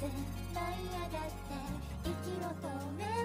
然舞い上がって息を止め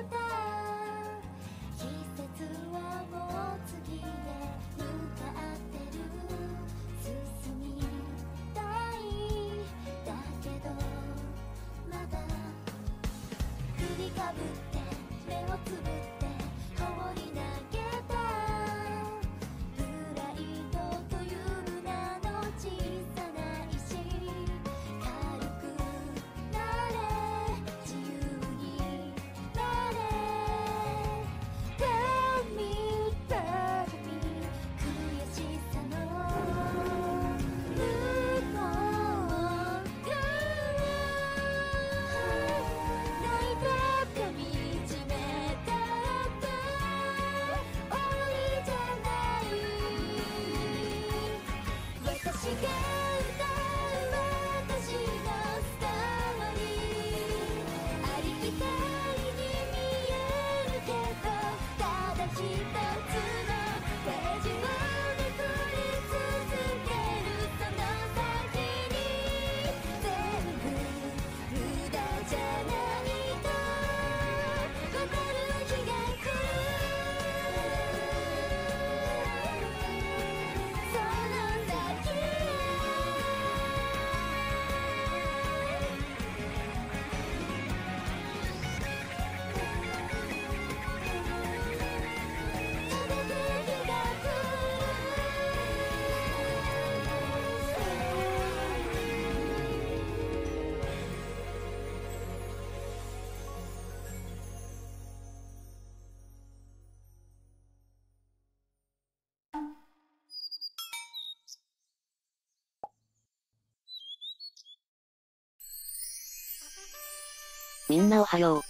みんなおはよう。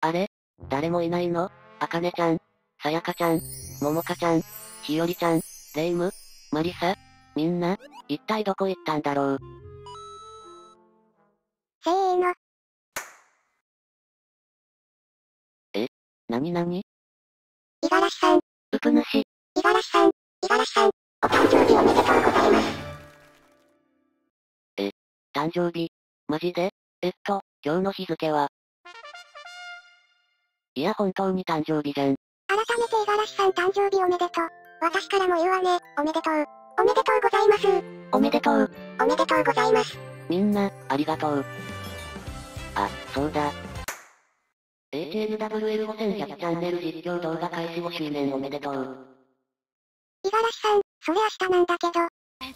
あれ？誰もいないの？あかねちゃん？さやかちゃん？ももかちゃん？ひよりちゃん？レイム？マリサ？みんな？一体どこ行ったんだろう？せーの。なになに五十嵐さん、うぷ主。五十嵐さん、五十嵐さん、お誕生日おめでとうございます。誕生日マジで？えっと、今日の日付は？いや本当に誕生日じゃん。改めて五十嵐さん誕生日おめでとう。私からも言うわね、おめでとう。おめでとうございます。おめでとう。おめでとうございます。みんな、ありがとう。あ、そうだ。HNWL5100 チャンネル実況動画開始5周年おめでとう。五十嵐さん、それ明日なんだけど、知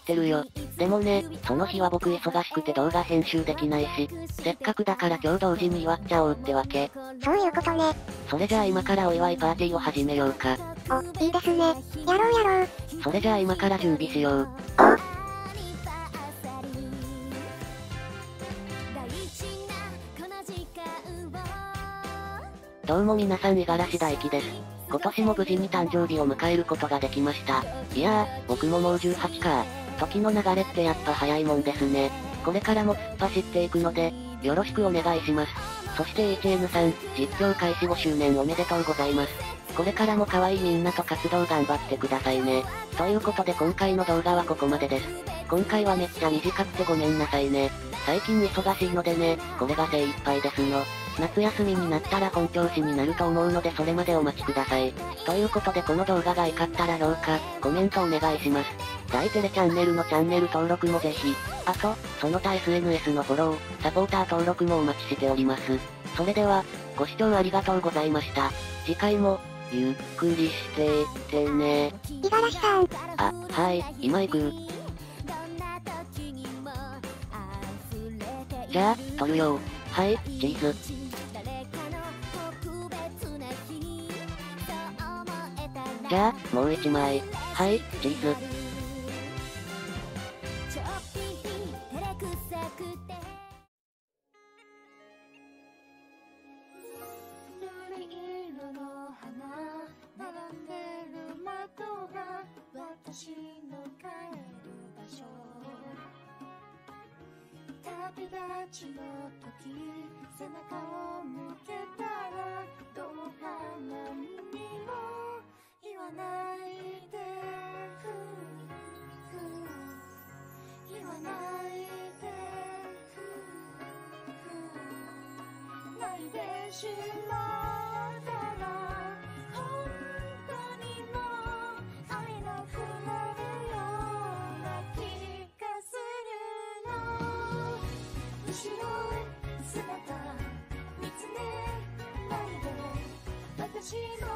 ってるよ。でもね、その日は僕忙しくて動画編集できないし、せっかくだから今日同時に祝っちゃおうってわけ。そういうことね。それじゃあ今からお祝いパーティーを始めようか。お、いいですね。やろうやろう。それじゃあ今から準備しよう。どうも皆さん五十嵐大輝です。今年も無事に誕生日を迎えることができました。いやー、僕ももう18か。時の流れってやっぱ早いもんですね。これからも突っ走っていくので、よろしくお願いします。そして HN さん、実況開始5周年おめでとうございます。これからも可愛いみんなと活動頑張ってくださいね。ということで今回の動画はここまでです。今回はめっちゃ短くてごめんなさいね。最近忙しいのでね、これが精一杯ですの。夏休みになったら本調子になると思うのでそれまでお待ちください。ということでこの動画が良かったらどうか、コメントお願いします。大テレチャンネルのチャンネル登録もぜひ。あと、その他 SNS のフォロー、サポーター登録もお待ちしております。それでは、ご視聴ありがとうございました。次回も、ゆっくりしていってね。五十嵐さん、あ、はい、今行く。じゃあ、撮るよ。はい、チーズ。じゃあ、もう一枚。はい、チーズ。旅立ちの時背中を向けたらどうか何にも言わないで。言わないで。ないでしまう。私